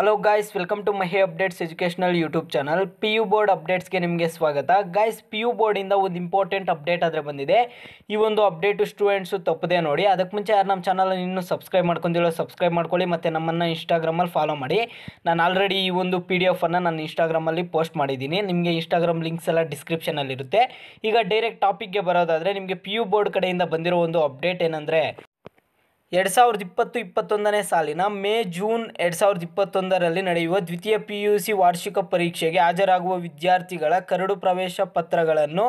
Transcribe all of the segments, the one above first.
Hello guys welcome to Mahi updates educational YouTube channel P U board ಅಪ್ಡೇಟ್ಸ್ಗೆ ನಿಮಗೆ ಸ್ವಾಗತ guys P U ಬೋರ್ಡಿಂದ ಒಂದು important update ಆದರೆ ಬಂದಿದೆ ಈ ಒಂದು ಅಪ್ಡೇಟು ಸ್ಟೂಡೆಂಟ್ಸು ತಪ್ಪದೆ ನೋಡಿ ಅದಕ್ಕೆ ಮುಂಚೆ ಯಾರು ನಮ್ಮ ಚಾನಲನ್ನು ಇನ್ನೂ ಸಬ್ಸ್ಕ್ರೈಬ್ ಮಾಡ್ಕೊಂಡಿರೋ ಸಬ್ಸ್ಕ್ರೈಬ್ ಮಾಡ್ಕೊಳ್ಳಿ ಮತ್ತು ನಮ್ಮನ್ನು ಇನ್ಸ್ಟಾಗ್ರಾಮಲ್ಲಿ ಫಾಲೋ ಮಾಡಿ ನಾನು ಆಲ್ರೆಡಿ ಈ ಒಂದು ಪಿ ಡಿ ಎಫನ್ನು ನಾನು ಇನ್ಸ್ಟಾಗ್ರಾಮಲ್ಲಿ ಪೋಸ್ಟ್ ಮಾಡಿದ್ದೀನಿ ನಿಮಗೆ ಇನ್ಸ್ಟಾಗ್ರಾಮ್ ಲಿಂಕ್ಸ್ ಎಲ್ಲ ಡಿಸ್ಕ್ರಿಪ್ಷನಲ್ಲಿರುತ್ತೆ ಈಗ ಡೈರೆಕ್ಟ್ ಟಾಪಿಕ್ಗೆ ಬರೋದಾದರೆ ನಿಮಗೆ ಪಿ ಯು ಬೋರ್ಡ್ ಕಡೆಯಿಂದ ಬಂದಿರೋ ಒಂದು ಅಪ್ಡೇಟ್ ಏನಂದರೆ ಎರಡು ಸಾವಿರದ ಇಪ್ಪತ್ತು ಇಪ್ಪತ್ತೊಂದನೇ ಸಾಲಿನ ಮೇ ಜೂನ್ ಎರಡು ಸಾವಿರದ ಇಪ್ಪತ್ತೊಂದರಲ್ಲಿ ನಡೆಯುವ ದ್ವಿತೀಯ ಪಿ ಯು ಸಿ ವಾರ್ಷಿಕ ಪರೀಕ್ಷೆಗೆ ಹಾಜರಾಗುವ ವಿದ್ಯಾರ್ಥಿಗಳ ಕರಡು ಪ್ರವೇಶ ಪತ್ರಗಳನ್ನು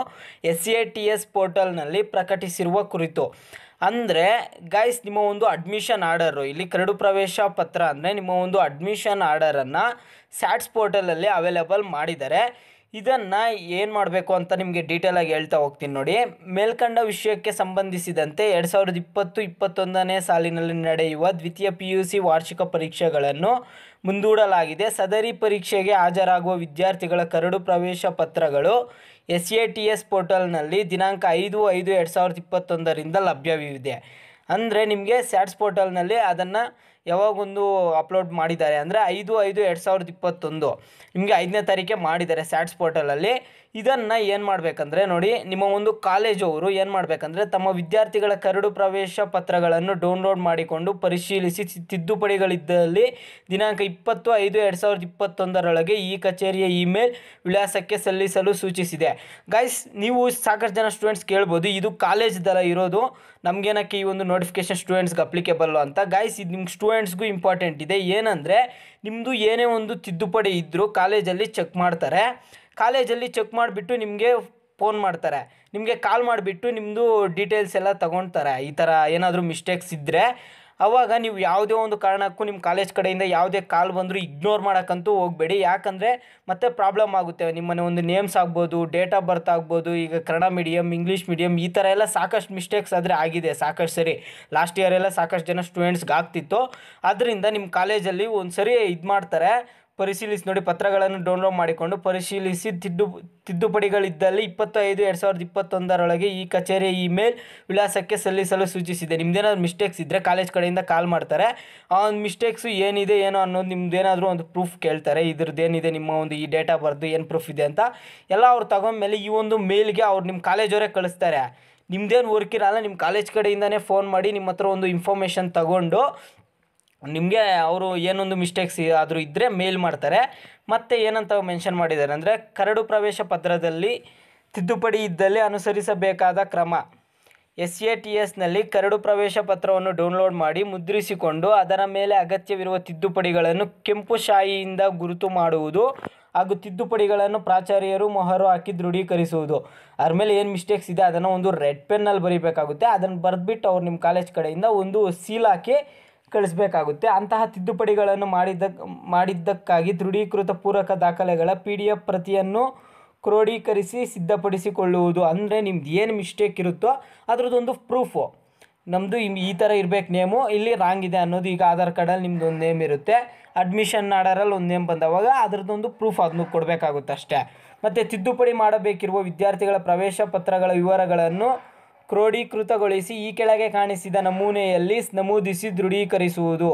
ಎಸ್ ಎ ಟಿ ಎಸ್ ಪೋರ್ಟಲ್ನಲ್ಲಿ ಪ್ರಕಟಿಸಿರುವ ಕುರಿತು ಅಂದರೆ ಗೈಸ್ ನಿಮ್ಮ ಒಂದು ಅಡ್ಮಿಷನ್ ಆರ್ಡರು ಇಲ್ಲಿ ಕರಡು ಪ್ರವೇಶ ಪತ್ರ ಅಂದರೆ ನಿಮ್ಮ ಒಂದು ಅಡ್ಮಿಷನ್ ಆರ್ಡರನ್ನು ಸ್ಯಾಟ್ಸ್ ಪೋರ್ಟಲಲ್ಲಿ ಅವೈಲೇಬಲ್ ಮಾಡಿದರೆ ಇದನ್ನು ಏನು ಮಾಡಬೇಕು ಅಂತ ನಿಮಗೆ ಡೀಟೇಲಾಗಿ ಹೇಳ್ತಾ ಹೋಗ್ತೀನಿ ನೋಡಿ ಮೇಲ್ಕಂಡ ವಿಷಯಕ್ಕೆ ಸಂಬಂಧಿಸಿದಂತೆ ಎರಡು ಸಾವಿರದ ಇಪ್ಪತ್ತು ಇಪ್ಪತ್ತೊಂದನೇ ಸಾಲಿನಲ್ಲಿ ನಡೆಯುವ ದ್ವಿತೀಯ ಪಿ ಯು ಸಿ ವಾರ್ಷಿಕ ಪರೀಕ್ಷೆಗಳನ್ನು ಮುಂದೂಡಲಾಗಿದೆ ಸದರಿ ಪರೀಕ್ಷೆಗೆ ಹಾಜರಾಗುವ ವಿದ್ಯಾರ್ಥಿಗಳ ಕರಡು ಪ್ರವೇಶ ಪತ್ರಗಳು ಎಸ್ ಎ ಟಿ ಎಸ್ ಪೋರ್ಟಲ್ನಲ್ಲಿ ದಿನಾಂಕ ಐದು ಐದು ಎರಡು ಸಾವಿರದ ಇಪ್ಪತ್ತೊಂದರಿಂದ ಲಭ್ಯವಿದೆ ಅಂದರೆ ನಿಮಗೆ ಸ್ಯಾಟ್ಸ್ ಪೋರ್ಟಲ್ನಲ್ಲಿ ಅದನ್ನು ಯಾವಾಗೊಂದು ಅಪ್ಲೋಡ್ ಮಾಡಿದ್ದಾರೆ ಅಂದರೆ ಐದು ಐದು ಎರಡು ಸಾವಿರದ ಇಪ್ಪತ್ತೊಂದು ನಿಮಗೆ ಐದನೇ ತಾರೀಕೆ ಮಾಡಿದ್ದಾರೆ ಸ್ಯಾಟ್ಸ್ ಪೋರ್ಟಲಲ್ಲಿ ಇದನ್ನು ಏನು ಮಾಡಬೇಕಂದ್ರೆ ನೋಡಿ ನಿಮ್ಮ ಒಂದು ಕಾಲೇಜವರು ಏನು ಮಾಡಬೇಕಂದ್ರೆ ತಮ್ಮ ವಿದ್ಯಾರ್ಥಿಗಳ ಕರಡು ಪ್ರವೇಶ ಪತ್ರಗಳನ್ನು ಡೌನ್ಲೋಡ್ ಮಾಡಿಕೊಂಡು ಪರಿಶೀಲಿಸಿ ತಿದ್ದುಪಡಿಗಳಿದ್ದಲ್ಲಿ ದಿನಾಂಕ ಇಪ್ಪತ್ತು ಐದು ಎರಡು ಸಾವಿರದ ಇಪ್ಪತ್ತೊಂದರೊಳಗೆ ಈ ಕಚೇರಿಯ ಇಮೇಲ್ ವಿಳಾಸಕ್ಕೆ ಸಲ್ಲಿಸಲು ಸೂಚಿಸಿದೆ ಗೈಸ್ ನೀವು ಸಾಕಷ್ಟು ಜನ ಸ್ಟೂಡೆಂಟ್ಸ್ ಕೇಳ್ಬೋದು ಇದು ಕಾಲೇಜ್ ದರ ಇರೋದು ನಮಗೇನಕ್ಕೆ ಈ ಒಂದು ನೋಟಿಫಿಕೇಶನ್ ಸ್ಟೂಡೆಂಟ್ಸ್ಗೆ ಅಪ್ಲಿಕೇಬಲ್ ಅಂತ ಗೈಸ್ ಇದು ನಿಮ್ಗೆ ಸ್ಟೂಡೆಂಟ್ ಸ್ಟೂಡೆಂಟ್ಸ್ಗೂ ಇಂಪಾರ್ಟೆಂಟ್ ಇದೆ ಏನಂದರೆ ನಿಮ್ಮದು ಏನೇ ಒಂದು ತಿದ್ದುಪಡಿ ಇದ್ದರೂ ಕಾಲೇಜಲ್ಲಿ ಚೆಕ್ ಮಾಡ್ತಾರೆ ಕಾಲೇಜಲ್ಲಿ ಚೆಕ್ ಮಾಡಿಬಿಟ್ಟು ನಿಮಗೆ ಫೋನ್ ಮಾಡ್ತಾರೆ ನಿಮಗೆ ಕಾಲ್ ಮಾಡಿಬಿಟ್ಟು ನಿಮ್ಮದು ಡೀಟೇಲ್ಸ್ ಎಲ್ಲ ತಗೊಳ್ತಾರೆ ಈ ಥರ ಏನಾದರೂ ಮಿಸ್ಟೇಕ್ಸ್ ಇದ್ದರೆ ಅವಾಗ ನೀವು ಯಾವುದೇ ಒಂದು ಕಾರಣಕ್ಕೂ ನಿಮ್ಮ ಕಾಲೇಜ್ ಕಡೆಯಿಂದ ಯಾವುದೇ ಕಾಲ್ ಬಂದರೂ ಇಗ್ನೋರ್ ಮಾಡೋಕ್ಕಂತೂ ಹೋಗಬೇಡಿ ಯಾಕಂದರೆ ಮತ್ತೆ ಪ್ರಾಬ್ಲಮ್ ಆಗುತ್ತೆ ನಿಮ್ಮನೆ ಒಂದು ನೇಮ್ಸ್ ಆಗ್ಬೋದು ಡೇಟ್ ಆಫ್ ಬರ್ತ್ ಆಗ್ಬೋದು ಈಗ ಕನ್ನಡ ಮೀಡಿಯಂ ಇಂಗ್ಲೀಷ್ ಮೀಡಿಯಂ ಈ ಥರ ಎಲ್ಲ ಸಾಕಷ್ಟು ಮಿಸ್ಟೇಕ್ಸ್ ಆದರೆ ಆಗಿದೆ ಸಾಕಷ್ಟು ಸರಿ ಲಾಸ್ಟ್ ಇಯರೆಲ್ಲ ಸಾಕಷ್ಟು ಜನ ಸ್ಟೂಡೆಂಟ್ಸ್ಗೆ ಆಗ್ತಿತ್ತು ಆದ್ದರಿಂದ ನಿಮ್ಮ ಕಾಲೇಜಲ್ಲಿ ಒಂದು ಸರಿ ಇದು ಮಾಡ್ತಾರೆ ಪರಿಶೀಲಿಸಿ ನೋಡಿ ಪತ್ರಗಳನ್ನು ಡೌನ್ಲೋಡ್ ಮಾಡಿಕೊಂಡು ಪರಿಶೀಲಿಸಿ ತಿದ್ದು ತಿದ್ದುಪಡಿಗಳಿದ್ದಲ್ಲಿ ಇಪ್ಪತ್ತೈದು ಎರಡು ಸಾವಿರದ ಇಪ್ಪತ್ತೊಂದರೊಳಗೆ ಈ ಕಚೇರಿಯ ಇಮೇಲ್ ವಿಳಾಸಕ್ಕೆ ಸಲ್ಲಿಸಲು ಸೂಚಿಸಿದೆ ನಿಮ್ದೇನಾದ್ರು ಮಿಸ್ಟೇಕ್ಸ್ ಇದ್ದರೆ ಕಾಲೇಜ್ ಕಡೆಯಿಂದ ಕಾಲ್ ಮಾಡ್ತಾರೆ ಆ ಒಂದು ಮಿಸ್ಟೇಕ್ಸು ಏನಿದೆ ಏನೋ ಅನ್ನೋದು ನಿಮ್ದೇನಾದರೂ ಒಂದು ಪ್ರೂಫ್ ಕೇಳ್ತಾರೆ ಇದ್ರದ್ದು ಏನಿದೆ ನಿಮ್ಮ ಒಂದು ಈ ಡೇಟಾ ಬರೆದು ಏನು ಪ್ರೂಫ್ ಇದೆ ಅಂತ ಎಲ್ಲ ಅವ್ರು ತಗೊಂಡ್ಮೇಲೆ ಈ ಒಂದು ಮೇಲ್ಗೆ ಅವ್ರು ನಿಮ್ಮ ಕಾಲೇಜವರೇ ಕಳಿಸ್ತಾರೆ ನಿಮ್ದೇನು ವರ್ಕ್ ಇರಲ್ಲ ನಿಮ್ಮ ಕಾಲೇಜ್ ಕಡೆಯಿಂದನೇ ಫೋನ್ ಮಾಡಿ ನಿಮ್ಮ ಹತ್ರ ಒಂದು ಇನ್ಫಾರ್ಮೇಷನ್ ತಗೊಂಡು ನಿಮಗೆ ಅವರು ಏನೊಂದು ಮಿಸ್ಟೇಕ್ಸ್ ಆದರೂ ಇದ್ದರೆ ಮೇಲ್ ಮಾಡ್ತಾರೆ ಮತ್ತು ಏನಂತ ಮೆನ್ಷನ್ ಮಾಡಿದ್ದಾರೆ ಅಂದರೆ ಕರಡು ಪ್ರವೇಶ ಪತ್ರದಲ್ಲಿ ತಿದ್ದುಪಡಿ ಇದ್ದಲ್ಲಿ ಅನುಸರಿಸಬೇಕಾದ ಕ್ರಮ ಎಸ್ ಎ ಟಿ ಎಸ್ನಲ್ಲಿ ಕರಡು ಪ್ರವೇಶ ಪತ್ರವನ್ನು ಡೌನ್ಲೋಡ್ ಮಾಡಿ ಮುದ್ರಿಸಿಕೊಂಡು ಅದರ ಮೇಲೆ ಅಗತ್ಯವಿರುವ ತಿದ್ದುಪಡಿಗಳನ್ನು ಕೆಂಪು ಶಾಯಿಯಿಂದ ಗುರುತು ಮಾಡುವುದು ಹಾಗೂ ತಿದ್ದುಪಡಿಗಳನ್ನು ಪ್ರಾಚಾರ್ಯರು ಮೊಹರು ಹಾಕಿ ದೃಢೀಕರಿಸುವುದು ಅದ್ರ ಮೇಲೆ ಏನು ಮಿಸ್ಟೇಕ್ಸ್ ಇದೆ ಅದನ್ನು ಒಂದು ರೆಡ್ ಪೆನ್ನಲ್ಲಿ ಬರೀಬೇಕಾಗುತ್ತೆ ಅದನ್ನು ಬರೆದ್ಬಿಟ್ಟು ಅವ್ರು ನಿಮ್ಮ ಕಾಲೇಜ್ ಕಡೆಯಿಂದ ಒಂದು ಸೀಲ್ ಹಾಕಿ ಕಳಿಸಬೇಕಾಗುತ್ತೆ ಅಂತಹ ತಿದ್ದುಪಡಿಗಳನ್ನು ಮಾಡಿದ್ದ ಮಾಡಿದ್ದಕ್ಕಾಗಿ ದೃಢೀಕೃತ ಪೂರಕ ದಾಖಲೆಗಳ ಪಿ ಡಿ ಎಫ್ ಪ್ರತಿಯನ್ನು ಕ್ರೋಢೀಕರಿಸಿ ಸಿದ್ಧಪಡಿಸಿಕೊಳ್ಳುವುದು ಅಂದರೆ ನಿಮ್ದು ಏನು ಮಿಸ್ಟೇಕ್ ಇರುತ್ತೋ ಅದರದ್ದೊಂದು ಪ್ರೂಫು ನಮ್ಮದು ಈ ಥರ ಇರಬೇಕು ನೇಮು ಇಲ್ಲಿ ರಾಂಗ್ ಇದೆ ಅನ್ನೋದು ಈಗ ಆಧಾರ್ ಕಾರ್ಡಲ್ಲಿ ನಿಮ್ಮದು ಒಂದು ನೇಮ್ ಇರುತ್ತೆ ಅಡ್ಮಿಷನ್ ಆಡರಲ್ಲಿ ಒಂದು ನೇಮ್ ಬಂದವಾಗ ಅದರದ್ದೊಂದು ಪ್ರೂಫ್ ಅದನ್ನು ಕೊಡಬೇಕಾಗುತ್ತೆ ಅಷ್ಟೇ ಮತ್ತು ತಿದ್ದುಪಡಿ ಮಾಡಬೇಕಿರುವ ವಿದ್ಯಾರ್ಥಿಗಳ ಪ್ರವೇಶ ಪತ್ರಗಳ ವಿವರಗಳನ್ನು ಕ್ರೋಢೀಕೃತಗೊಳಿಸಿ ಈ ಕೆಳಗೆ ಕಾಣಿಸಿದ ನಮೂನೆಯಲ್ಲಿ ನಮೂದಿಸಿ ದೃಢೀಕರಿಸುವುದು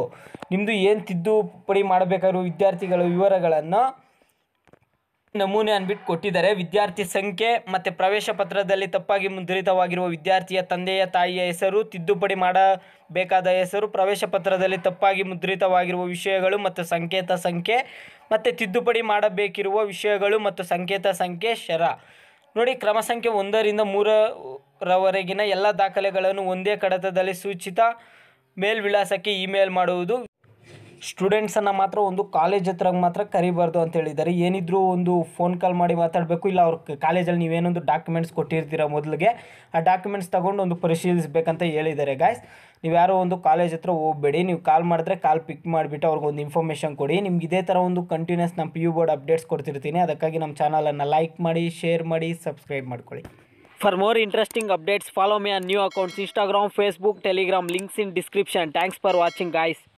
ನಿಮ್ಮದು ಏನು ತಿದ್ದುಪಡಿ ಮಾಡಬೇಕಾದ್ರು ವಿದ್ಯಾರ್ಥಿಗಳ ವಿವರಗಳನ್ನು ನಮೂನೆ ಅಂದ್ಬಿಟ್ಟು ಕೊಟ್ಟಿದ್ದಾರೆ ವಿದ್ಯಾರ್ಥಿ ಸಂಖ್ಯೆ ಮತ್ತು ಪ್ರವೇಶ ಪತ್ರದಲ್ಲಿ ತಪ್ಪಾಗಿ ಮುದ್ರಿತವಾಗಿರುವ ವಿದ್ಯಾರ್ಥಿಯ ತಂದೆಯ ತಾಯಿಯ ಹೆಸರು ತಿದ್ದುಪಡಿ ಮಾಡಬೇಕಾದ ಹೆಸರು ಪ್ರವೇಶ ಪತ್ರದಲ್ಲಿ ತಪ್ಪಾಗಿ ಮುದ್ರಿತವಾಗಿರುವ ವಿಷಯಗಳು ಮತ್ತು ಸಂಕೇತ ಸಂಖ್ಯೆ ಮತ್ತು ತಿದ್ದುಪಡಿ ಮಾಡಬೇಕಿರುವ ವಿಷಯಗಳು ಮತ್ತು ಸಂಕೇತ ಸಂಖ್ಯೆ ಶರ ನೋಡಿ ಕ್ರಮ ಸಂಖ್ಯೆ ಒಂದರಿಂದ ಮೂರ ರವರೆಗಿನ ಎಲ್ಲ ದಾಖಲೆಗಳನ್ನು ಒಂದೇ ಕಡತದಲ್ಲಿ ಸೂಚಿತ ಮೇಲ್ ವಿಳಾಸಕ್ಕೆ ಇಮೇಲ್ ಮಾಡುವುದು ಸ್ಟೂಡೆಂಟ್ಸನ್ನು ಮಾತ್ರ ಒಂದು ಕಾಲೇಜ್ ಹತ್ರ ಮಾತ್ರ ಕರಿಬಾರ್ದು ಅಂತ ಹೇಳಿದ್ದಾರೆ ಏನಿದ್ರೂ ಒಂದು ಫೋನ್ ಕಾಲ್ ಮಾಡಿ ಮಾತಾಡಬೇಕು ಇಲ್ಲ ಅವ್ರ ಕಾಲೇಜಲ್ಲಿ ನೀವೇನೊಂದು ಡಾಕ್ಯುಮೆಂಟ್ಸ್ ಕೊಟ್ಟಿರ್ತೀರ ಮೊದಲಿಗೆ ಆ ಡಾಕ್ಯುಮೆಂಟ್ಸ್ ತೊಗೊಂಡು ಒಂದು ಪರಿಶೀಲಿಸಬೇಕಂತ ಹೇಳಿದ್ದಾರೆ ಗಾಯ್ಸ್ ನೀವು ಯಾರೋ ಒಂದು ಕಾಲೇಜ್ ಹತ್ರ ಹೋಗಬೇಡಿ ನೀವು ಕಾಲ್ ಮಾಡಿದ್ರೆ ಕಾಲ್ ಪಿಕ್ ಮಾಡಿಬಿಟ್ಟು ಒಂದು ಇನ್ಫಾರ್ಮೇಷನ್ ಕೊಡಿ ನಿಮ್ಗೆ ಇದೇ ಥರ ಒಂದು ಕಂಟಿನ್ಯೂಸ್ ನಮ್ಮ ಪಿ ಯು ಬೋರ್ಡ್ ಅಪ್ಡೇಟ್ಸ್ ಕೊಡ್ತಿರ್ತೀನಿ ಅದಕ್ಕಾಗಿ ನಮ್ಮ ಚಾನಲನ್ನು ಲೈಕ್ ಮಾಡಿ ಶೇರ್ ಮಾಡಿ ಸಬ್ಸ್ಕ್ರೈಬ್ ಮಾಡ್ಕೊಳ್ಳಿ For more interesting updates, follow me on new accounts, Instagram, Facebook, Telegram, links in description. Thanks for watching, guys.